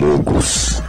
Camocos.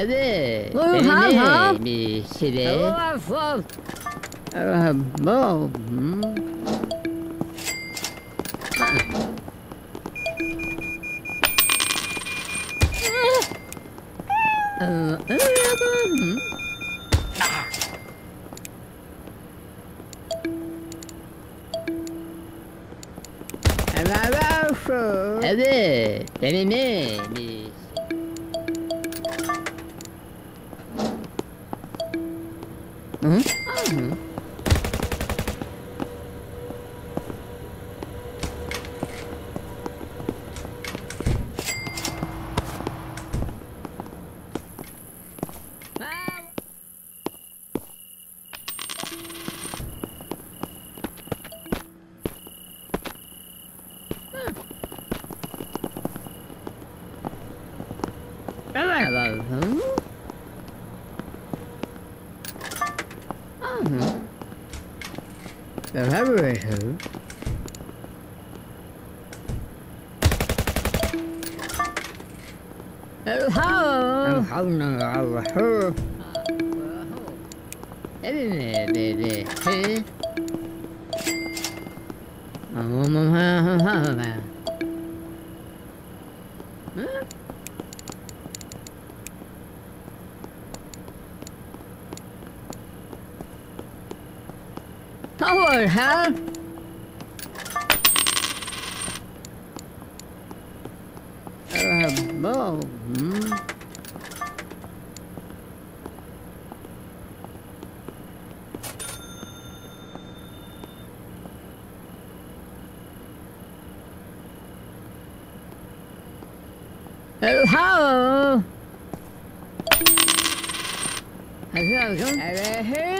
Evet. Oh, hav hav. Bir şey. Hav hav. Hav hav. 嗯？嗯 Hı? Tower, huh? Ờ, bố. Ừ. Hello. Hello. Huh? Hey,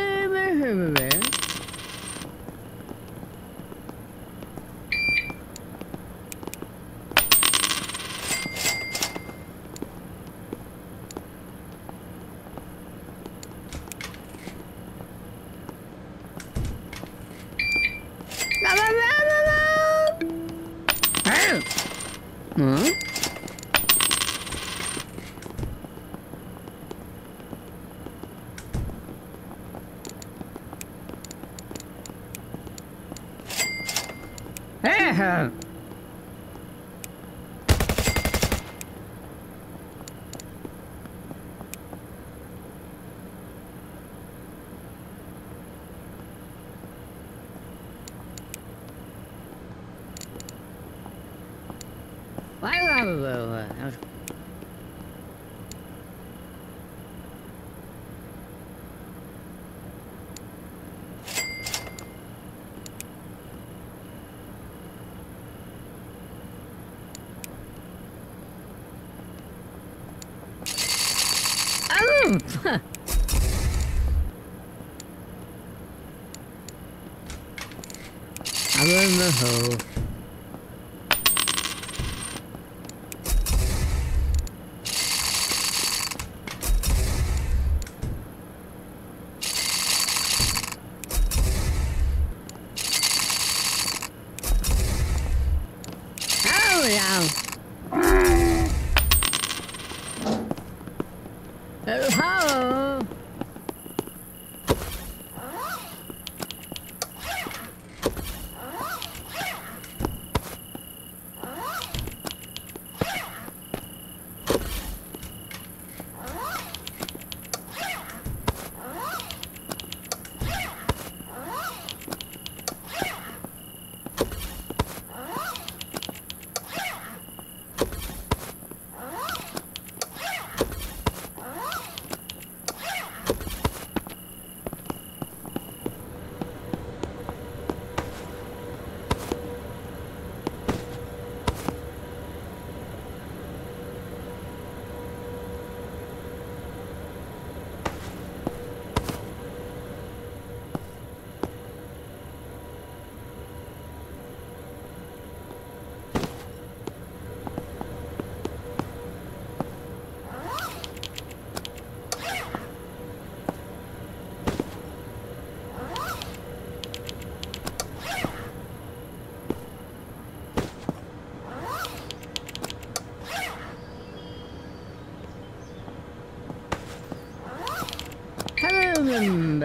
Why was Oh! I'm in the hole. you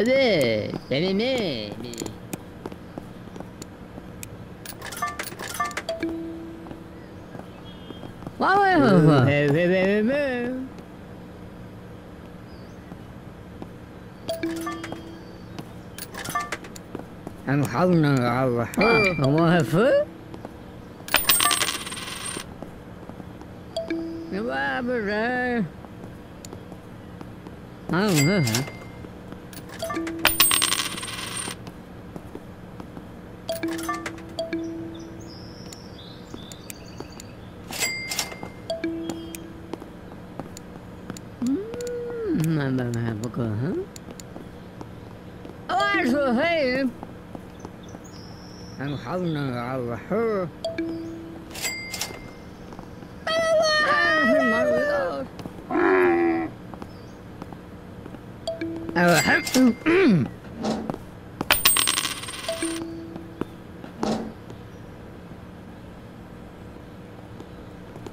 أبي يعني مين واو يا هو أم حضنا على الرحمن وما يا نبابر أم هفه I don't know, I was her.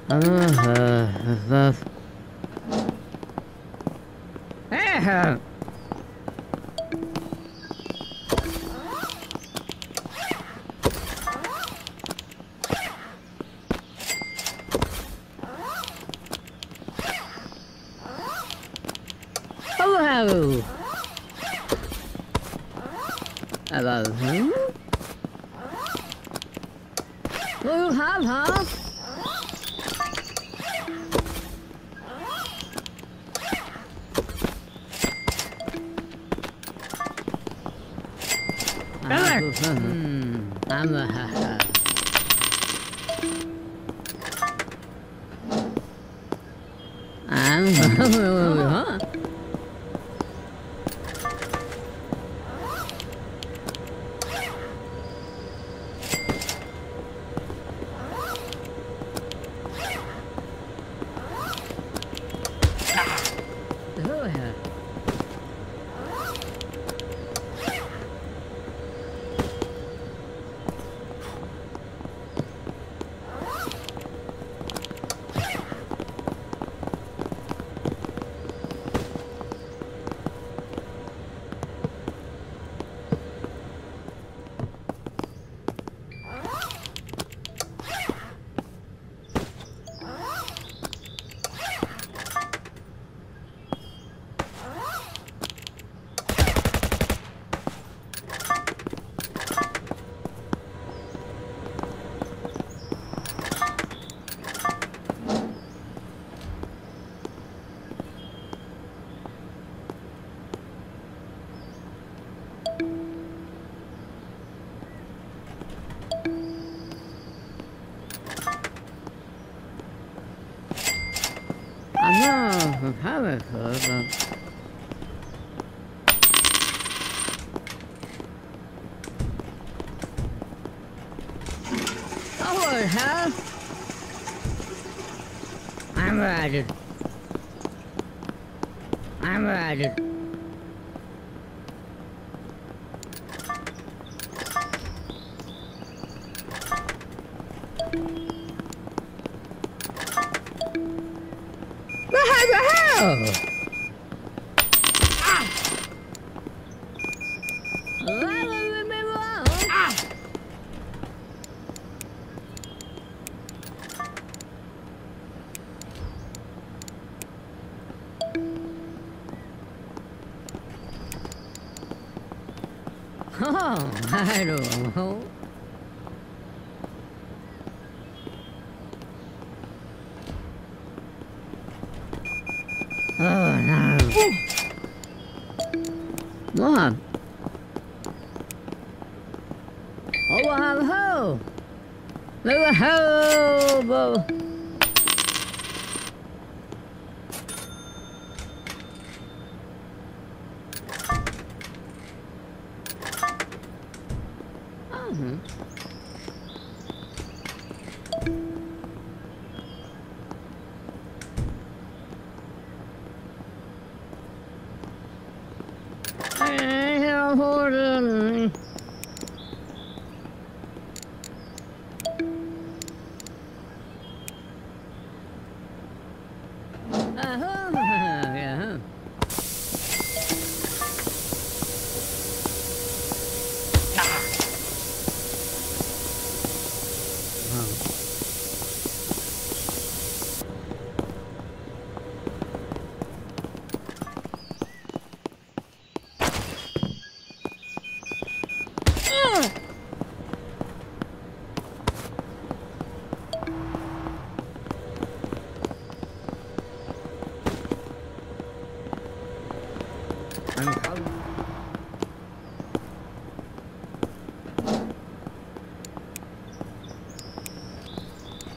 I was her. Uh, uh, uh. huh? Hello, I'm riding. I'm riding. 帰ろう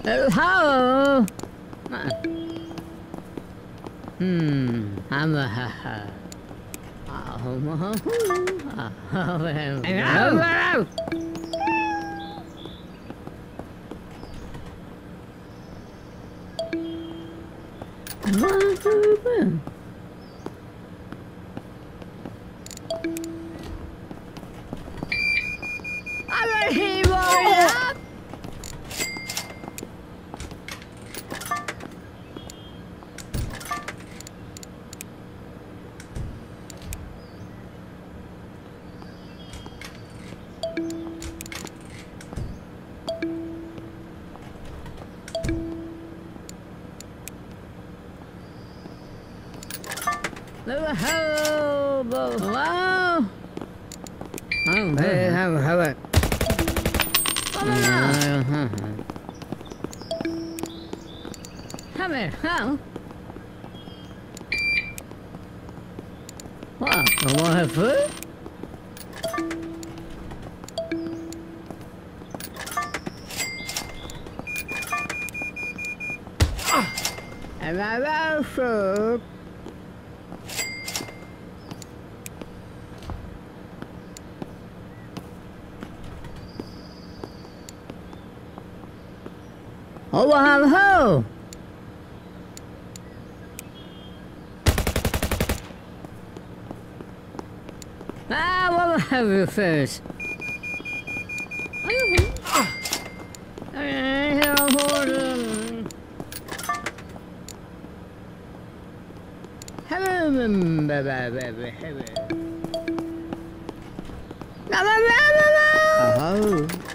Hello. Hmm. I'm a ha ha. Oh, Hello. Hello. Oh, Hey, how how about? Uh-huh. Come here, how? What? I want to have food? And I also Oh, wow, ho! Ah, what have you first? Oh.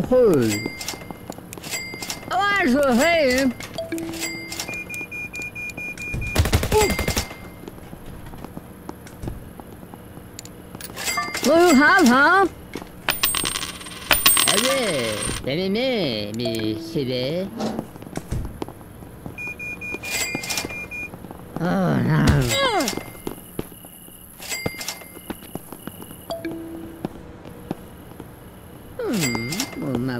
Never heard. Oh, I should say. What you have, huh? Allez, t'as aimé, mais c'est vrai. Oh, no.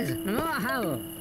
Guys, no, how? I'm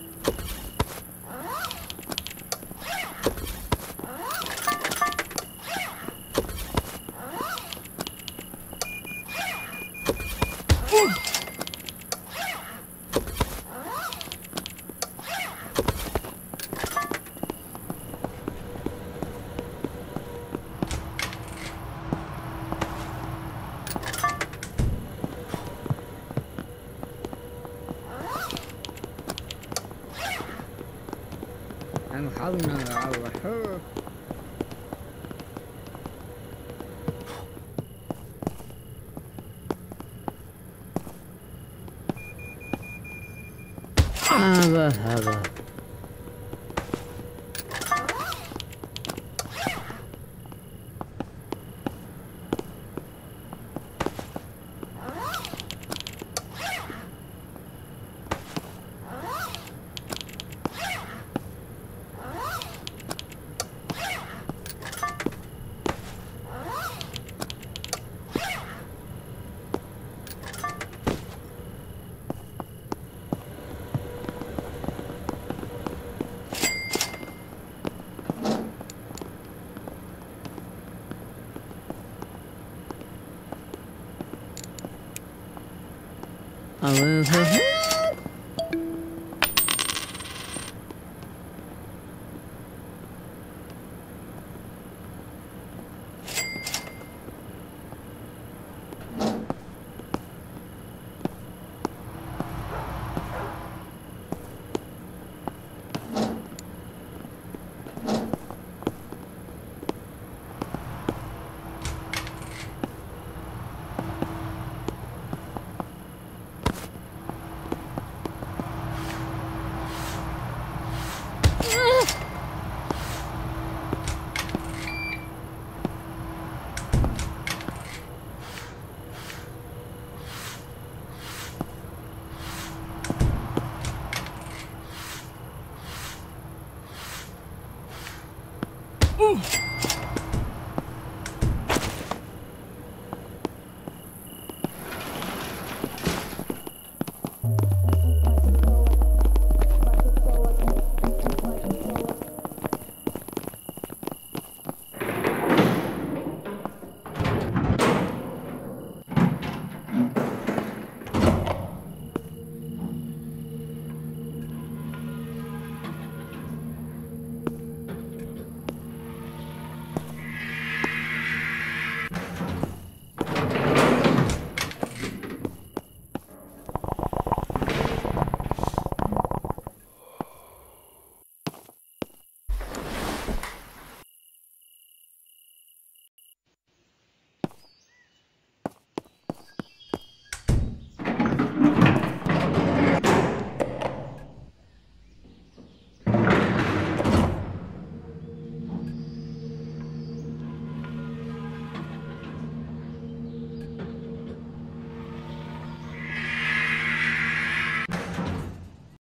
Oh, uh-huh.